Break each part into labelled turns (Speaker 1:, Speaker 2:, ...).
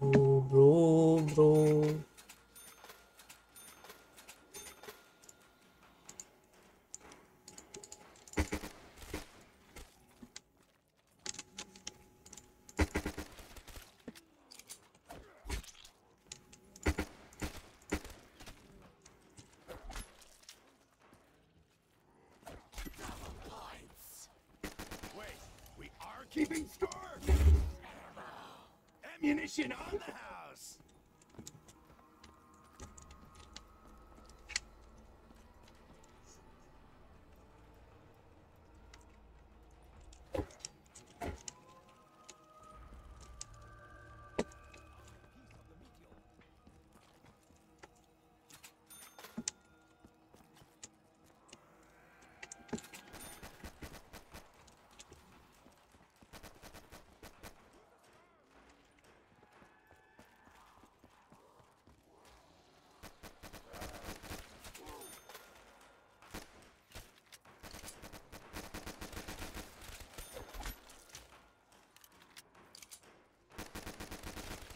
Speaker 1: bro, bro.
Speaker 2: Wait, Ammunition on the house!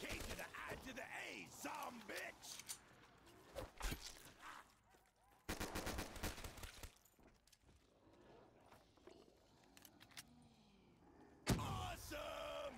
Speaker 2: K to the I to the A, some bitch! Awesome!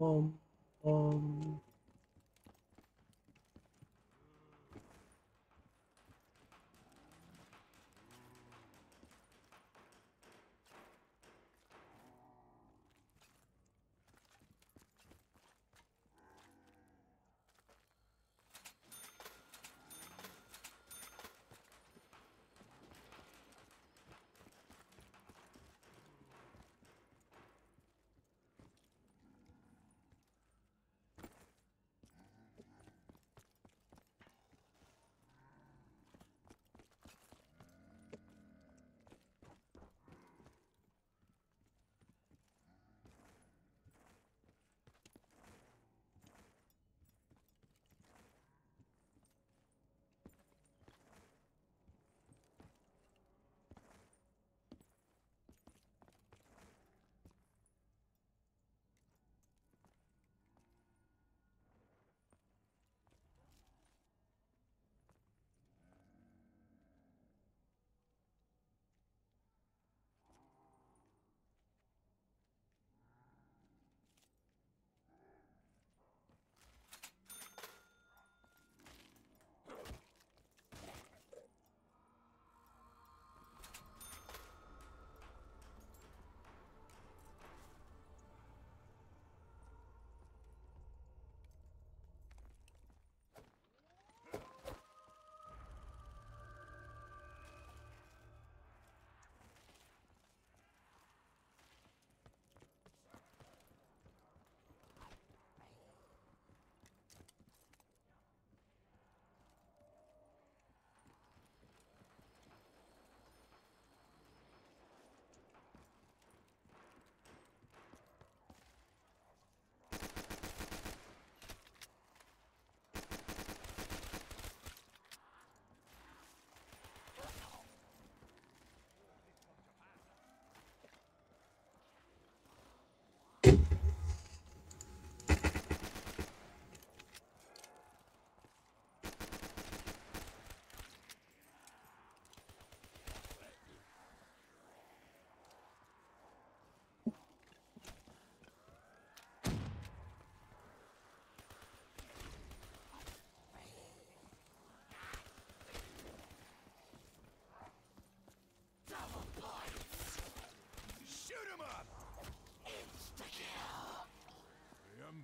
Speaker 1: Um, um.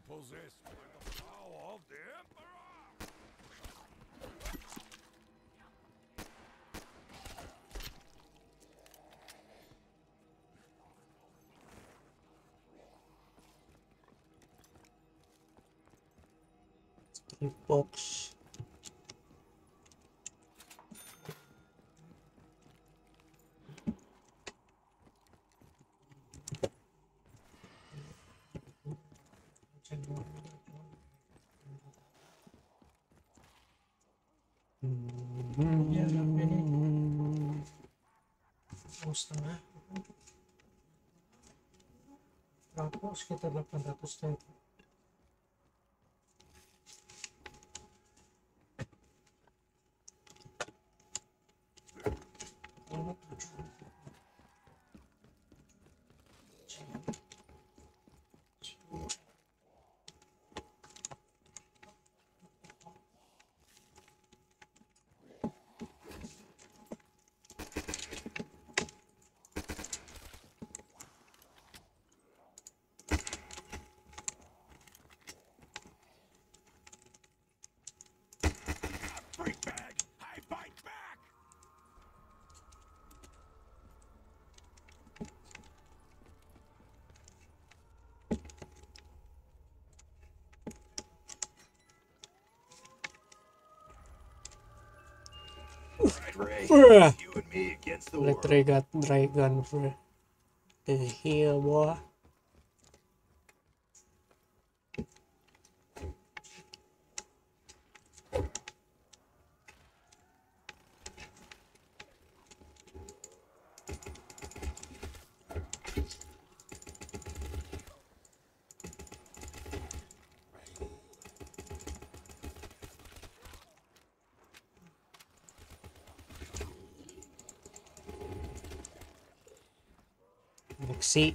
Speaker 1: Possessed by the power of the Emperor!
Speaker 3: box.
Speaker 2: что тогда когда пустынь? Right, Ray.
Speaker 3: Bruh.
Speaker 2: You and me against the world.
Speaker 3: Electric gun, dragon, for The hell, boy. sí.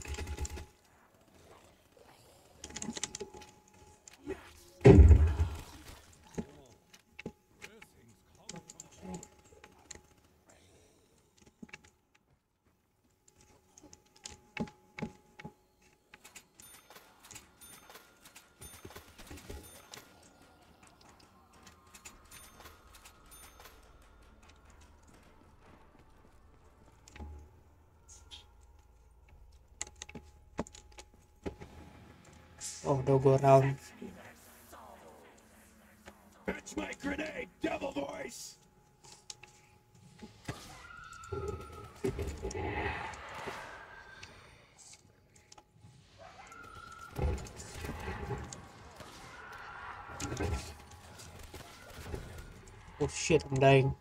Speaker 3: Oh, go around.
Speaker 2: Fetch my grenade, devil voice!
Speaker 3: Oh shit, I'm dying.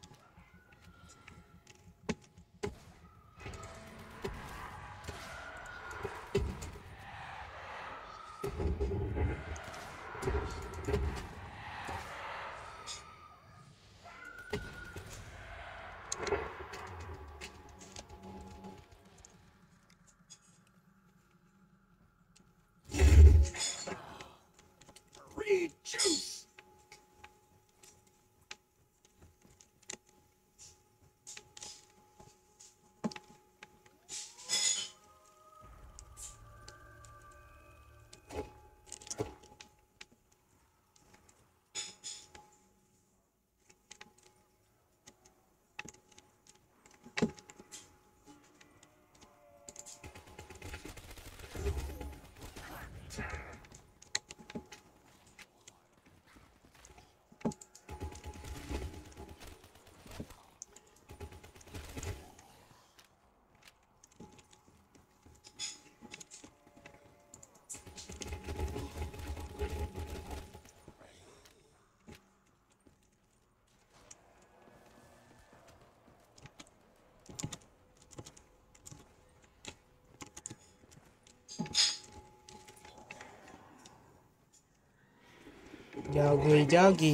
Speaker 3: Jogi, jogi.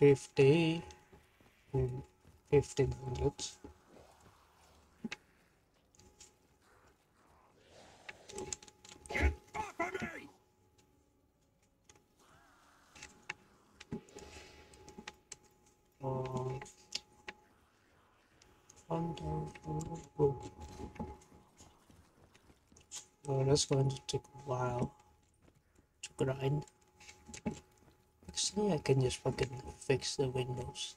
Speaker 3: 50 1500
Speaker 2: Get off of me!
Speaker 3: Um, oh, that's going to take a while to grind. Actually, I can just fucking fix the windows.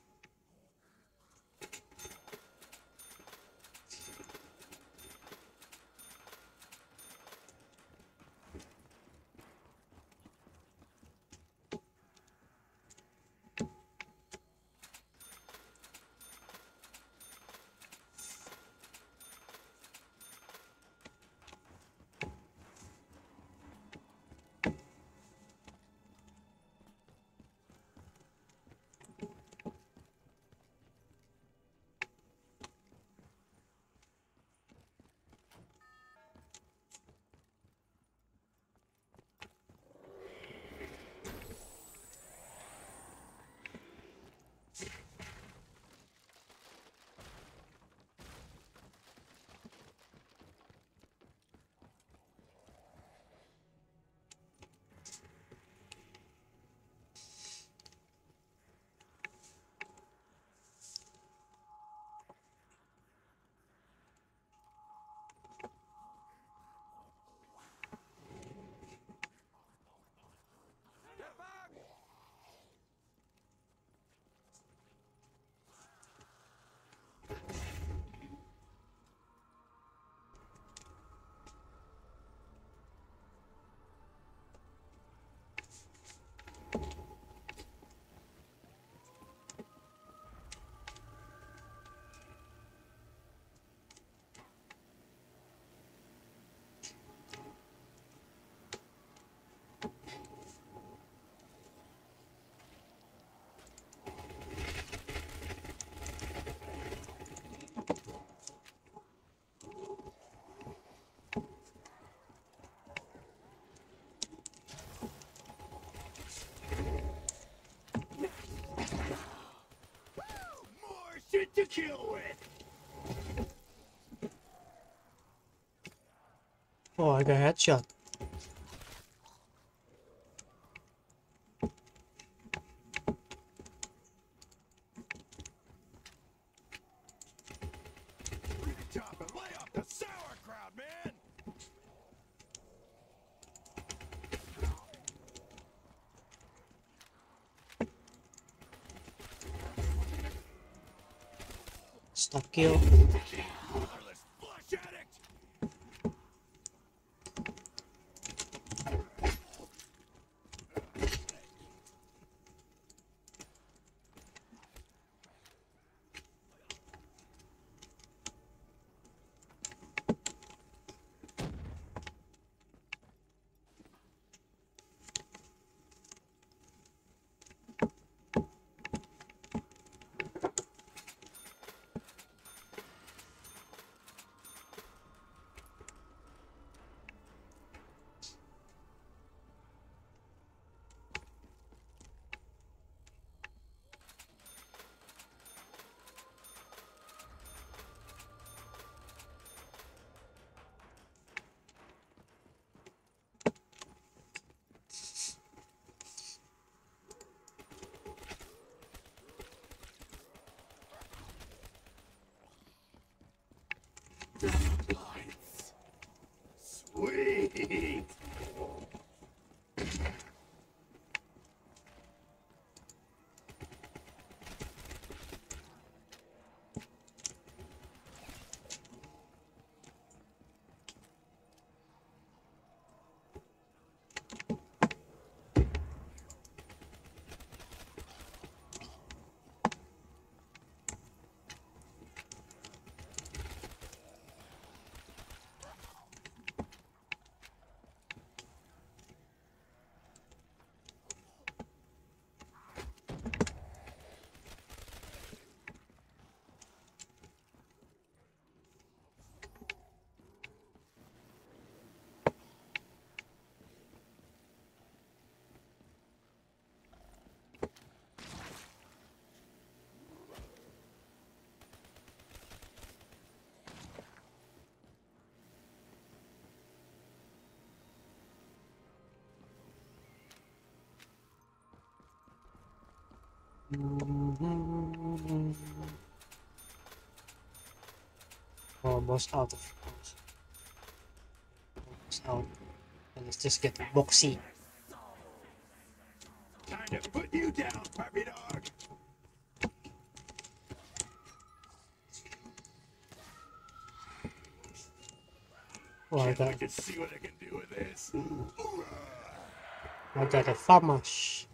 Speaker 2: To kill with!
Speaker 3: Oh, I got headshot. Almost out of course. Almost out. Let's just get boxy.
Speaker 2: Time to put you down, puppy dog.
Speaker 3: Oh, I
Speaker 2: I can see what I can do with this.
Speaker 3: I got a famash.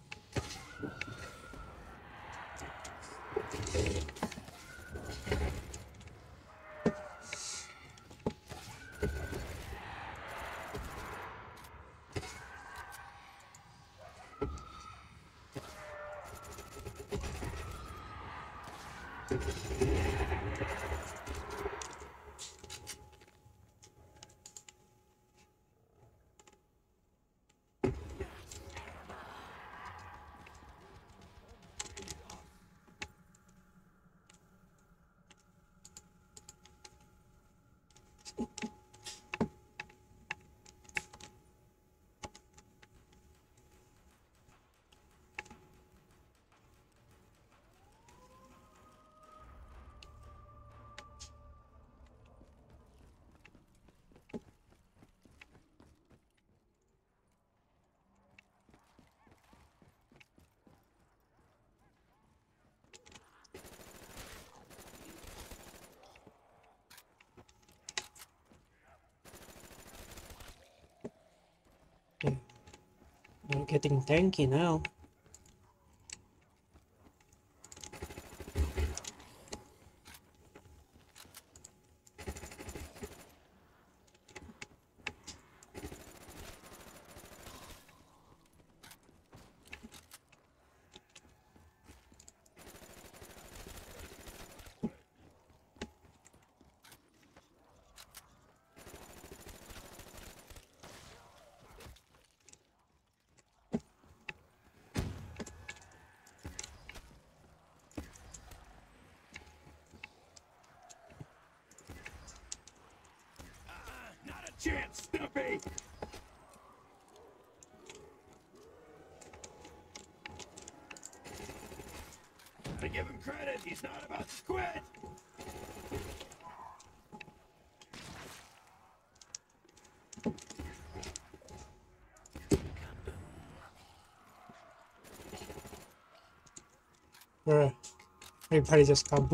Speaker 3: They're getting tanky now.
Speaker 2: Not a chance, Snoopy! I give him credit, he's not about to quit!
Speaker 3: Bruh. Everybody just got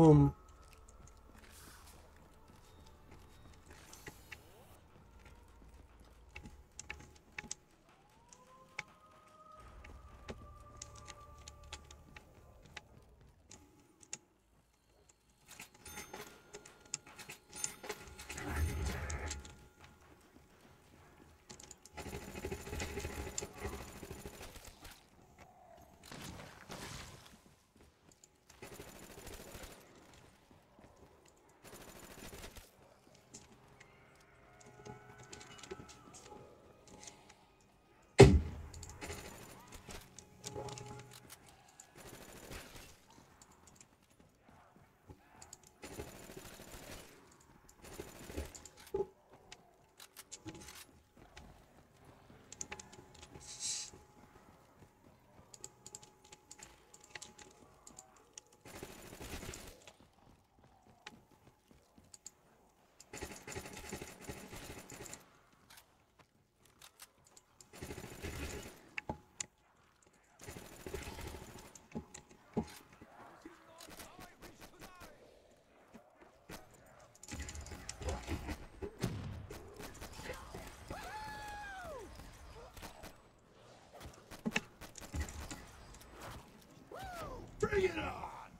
Speaker 2: Bring it on!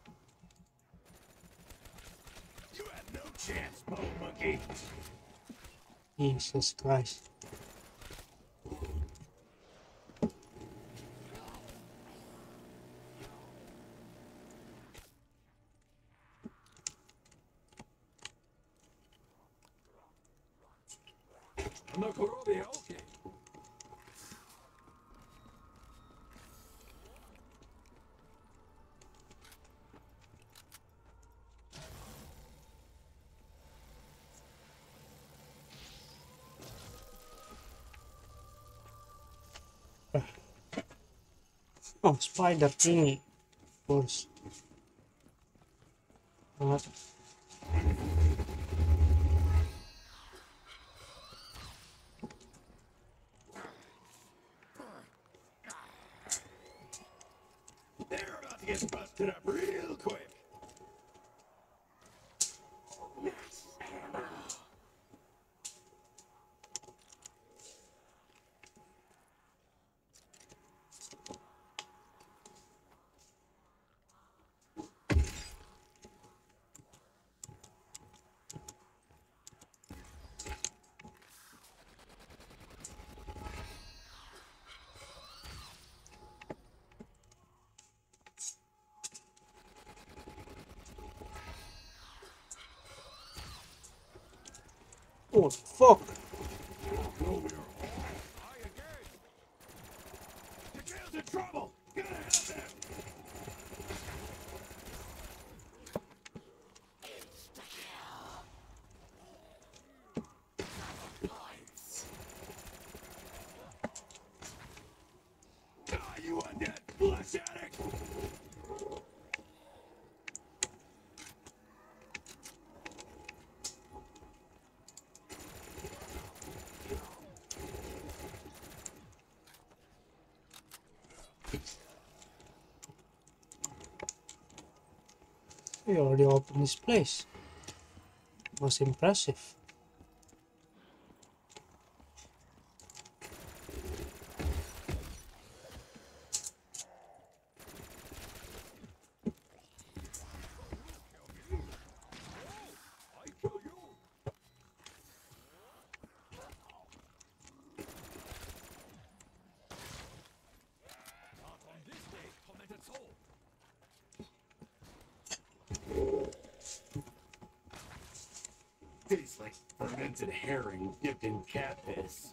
Speaker 2: You have no chance, Mo Monkey!
Speaker 3: Jesus Christ. Oh, spider thingy. course. What? Oh fuck!
Speaker 2: The kid's in trouble. Gotta help
Speaker 3: We already opened this place. It Was impressive.
Speaker 1: I kill you. Not on this day, tormented soul.
Speaker 2: Tastes like fermented herring dipped in cat piss.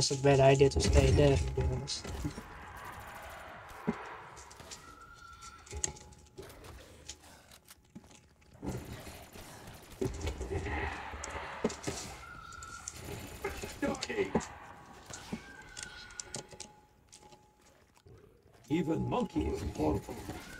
Speaker 3: that's a bad idea to stay there, to be honest.
Speaker 1: Even monkeys portal.
Speaker 2: Reed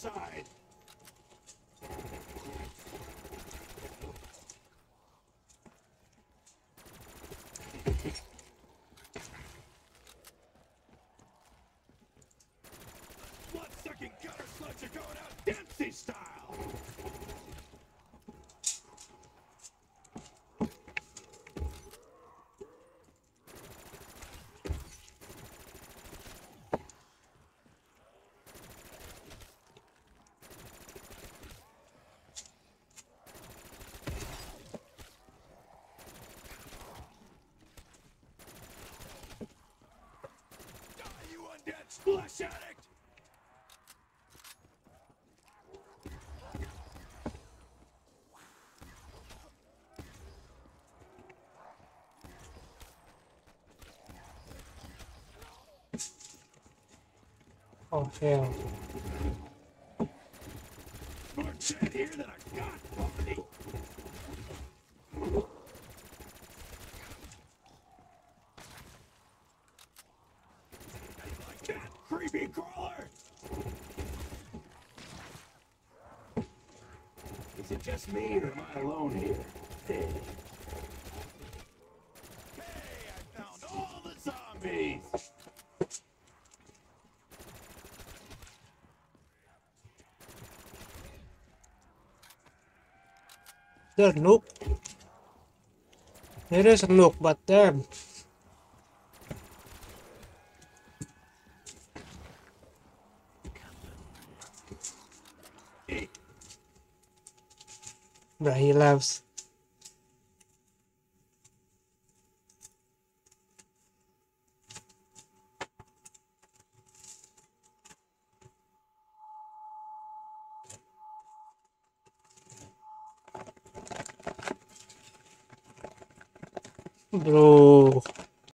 Speaker 2: stuck Flush addict!
Speaker 3: Oh hell.
Speaker 2: More shit here than a god party! Like that, creepy crawler! Is it me or am I alone here? Hey, I found all the zombies!
Speaker 3: There, Nook. There is a Nook, but damn. Bruh, he loves. Bro.